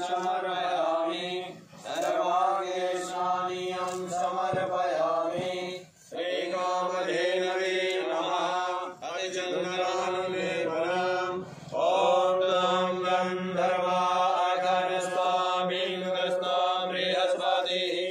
समर्पयामि। सर्वागेशानीयं समर्पयामि। श्रीकामधेनवे नमः। हरिचन्द्रानन्दे परम्। ॐ लं गन्धर्वा अकरस्वामीन्द्रस्तां बृहस्पतिः